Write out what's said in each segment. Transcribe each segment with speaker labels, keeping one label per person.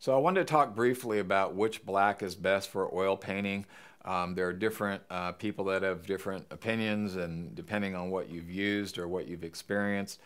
Speaker 1: So I wanted to talk briefly about which black is best for oil painting. Um, there are different uh, people that have different opinions and depending on what you've used or what you've experienced.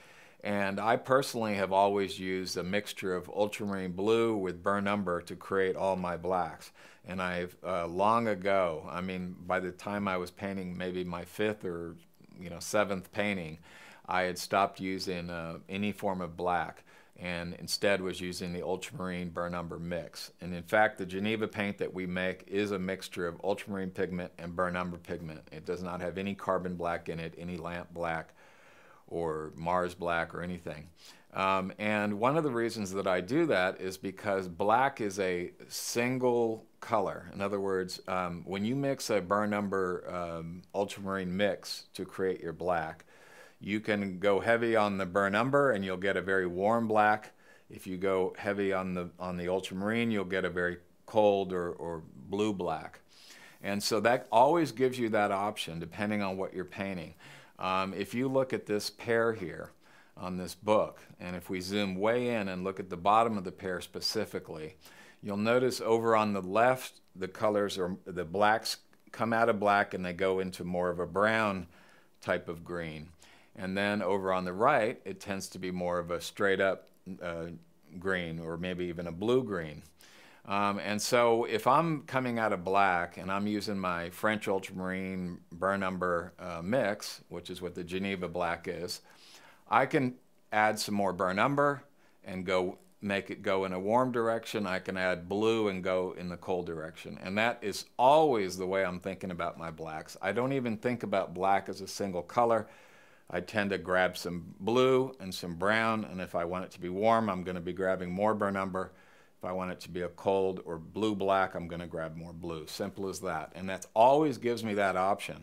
Speaker 1: And I personally have always used a mixture of ultramarine blue with burnt umber to create all my blacks. And I've uh, long ago, I mean, by the time I was painting maybe my fifth or you know seventh painting, I had stopped using uh, any form of black and instead was using the ultramarine burnt umber mix. And in fact, the Geneva paint that we make is a mixture of ultramarine pigment and burnt umber pigment. It does not have any carbon black in it, any lamp black or Mars black or anything. Um, and one of the reasons that I do that is because black is a single color. In other words, um, when you mix a burnt umber um, ultramarine mix to create your black, you can go heavy on the burnt umber and you'll get a very warm black. If you go heavy on the, on the ultramarine, you'll get a very cold or, or blue black. And so that always gives you that option depending on what you're painting. Um, if you look at this pear here on this book, and if we zoom way in and look at the bottom of the pear specifically, you'll notice over on the left, the colors are, the blacks come out of black and they go into more of a brown type of green. And then over on the right, it tends to be more of a straight up uh, green or maybe even a blue green. Um, and so if I'm coming out of black and I'm using my French ultramarine burnt umber uh, mix, which is what the Geneva black is, I can add some more burnt umber and go make it go in a warm direction. I can add blue and go in the cold direction. And that is always the way I'm thinking about my blacks. I don't even think about black as a single color. I tend to grab some blue and some brown, and if I want it to be warm, I'm going to be grabbing more burnt umber. If I want it to be a cold or blue-black, I'm going to grab more blue. Simple as that. And that always gives me that option.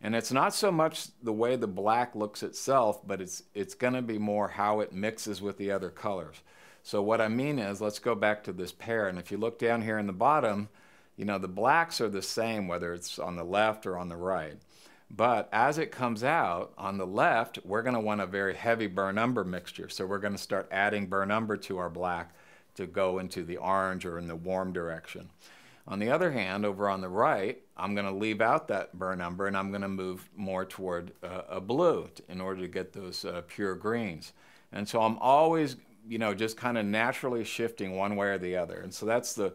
Speaker 1: And it's not so much the way the black looks itself, but it's, it's going to be more how it mixes with the other colors. So what I mean is, let's go back to this pear. And if you look down here in the bottom, you know, the blacks are the same whether it's on the left or on the right. But as it comes out on the left, we're going to want a very heavy burnt umber mixture. So we're going to start adding burnt umber to our black to go into the orange or in the warm direction. On the other hand, over on the right, I'm going to leave out that burnt umber and I'm going to move more toward uh, a blue in order to get those uh, pure greens. And so I'm always, you know, just kind of naturally shifting one way or the other. And so that's the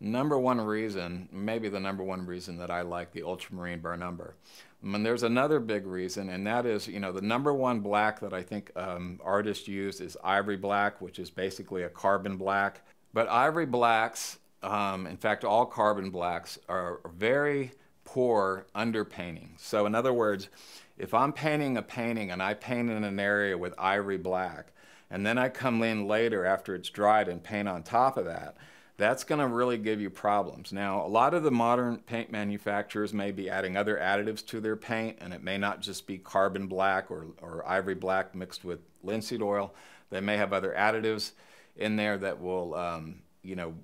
Speaker 1: number one reason, maybe the number one reason that I like the ultramarine burnt umber. And there's another big reason, and that is, you know, the number one black that I think um, artists use is ivory black, which is basically a carbon black. But ivory blacks, um, in fact, all carbon blacks, are very poor underpainting. So, in other words, if I'm painting a painting and I paint in an area with ivory black, and then I come in later after it's dried and paint on top of that, that's going to really give you problems. Now, a lot of the modern paint manufacturers may be adding other additives to their paint, and it may not just be carbon black or, or ivory black mixed with linseed oil. They may have other additives in there that will, um, you know,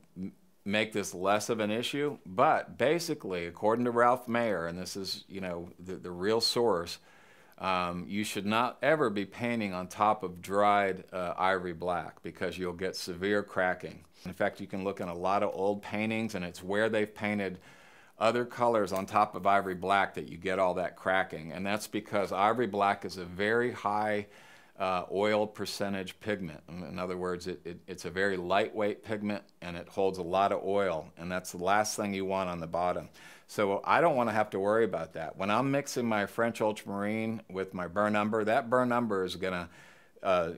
Speaker 1: make this less of an issue. But basically, according to Ralph Mayer, and this is, you know, the, the real source, um, you should not ever be painting on top of dried uh, ivory black because you'll get severe cracking. In fact, you can look in a lot of old paintings and it's where they've painted other colors on top of ivory black that you get all that cracking. And that's because ivory black is a very high uh, oil percentage pigment. In other words, it, it, it's a very lightweight pigment and it holds a lot of oil. And that's the last thing you want on the bottom. So I don't want to have to worry about that. When I'm mixing my French ultramarine with my burnt umber, that burnt umber is going to uh,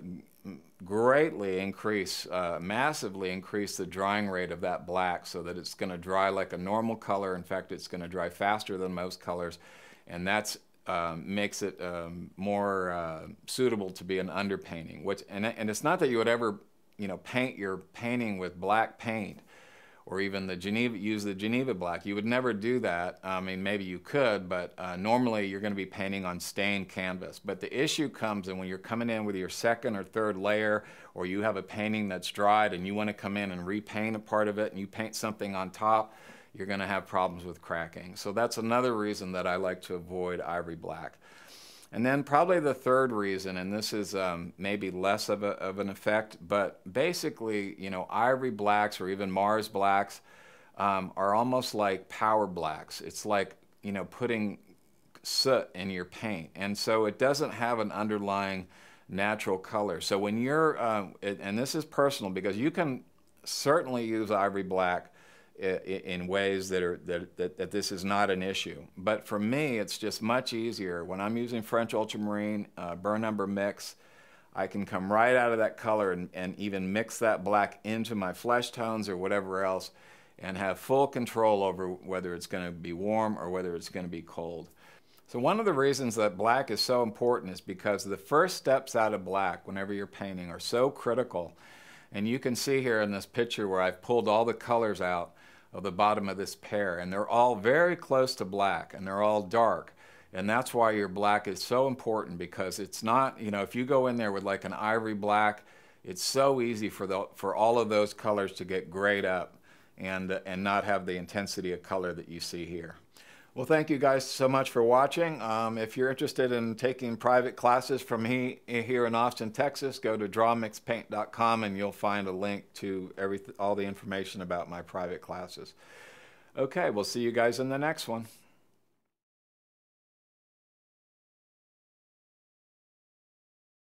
Speaker 1: greatly increase, uh, massively increase the drying rate of that black so that it's going to dry like a normal color. In fact, it's going to dry faster than most colors, and that um, makes it um, more uh, suitable to be an underpainting. Which, and, and it's not that you would ever, you know, paint your painting with black paint or even the Geneva, use the Geneva black. You would never do that. I mean, maybe you could, but uh, normally you're going to be painting on stained canvas. But the issue comes in when you're coming in with your second or third layer, or you have a painting that's dried and you want to come in and repaint a part of it and you paint something on top, you're going to have problems with cracking. So that's another reason that I like to avoid ivory black. And then probably the third reason, and this is um, maybe less of, a, of an effect, but basically, you know, ivory blacks or even Mars blacks um, are almost like power blacks. It's like, you know, putting soot in your paint. And so it doesn't have an underlying natural color. So when you're, um, it, and this is personal because you can certainly use ivory black in ways that are that, that, that, this is not an issue. But for me, it's just much easier when I'm using French ultramarine uh, burn umber mix. I can come right out of that color and, and even mix that black into my flesh tones or whatever else and have full control over whether it's going to be warm or whether it's going to be cold. So one of the reasons that black is so important is because the first steps out of black whenever you're painting are so critical. And you can see here in this picture where I've pulled all the colors out of the bottom of this pear and they're all very close to black and they're all dark. And that's why your black is so important because it's not, you know, if you go in there with like an ivory black, it's so easy for, the, for all of those colors to get grayed up and, and not have the intensity of color that you see here. Well, thank you guys so much for watching. Um, if you're interested in taking private classes from he, here in Austin, Texas, go to drawmixpaint.com and you'll find a link to every, all the information about my private classes. Okay, we'll see you guys in the next one.